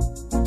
you